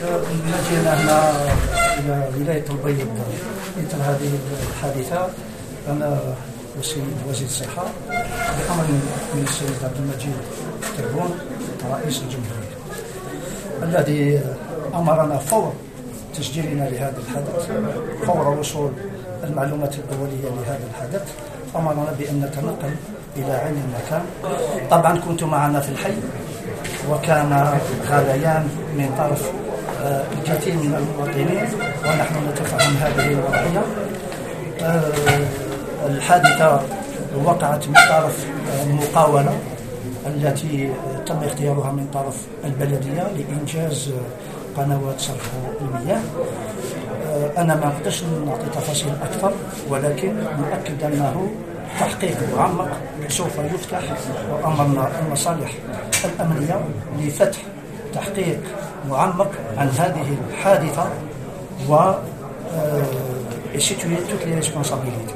جينا هنا إلى ولايه البيض مثل هذه الحادثة أنا وسيد وزير الصحه بامر من السيد عبد المجيد تبون رئيس الجمهوريه الذي أمرنا فور تسجيلنا لهذا الحدث فور وصول المعلومات الاوليه لهذا الحدث أمرنا بأن نتنقل إلى عين المكان طبعا كنت معنا في الحي وكان غليان من طرف الكثير من المواطنين ونحن نتفهم هذه الوضعية. آه، الحادثة وقعت من طرف المقاولة التي تم اختيارها من طرف البلدية لإنجاز قنوات صرف المياه. آه، أنا ما أقدرش نعطي تفاصيل أكثر ولكن مؤكد أنه تحقيق معمق سوف يفتح وأمرنا المصالح الأمنية لفتح تحقيق معمق عن هذه الحادثة و et situer toutes les responsabilités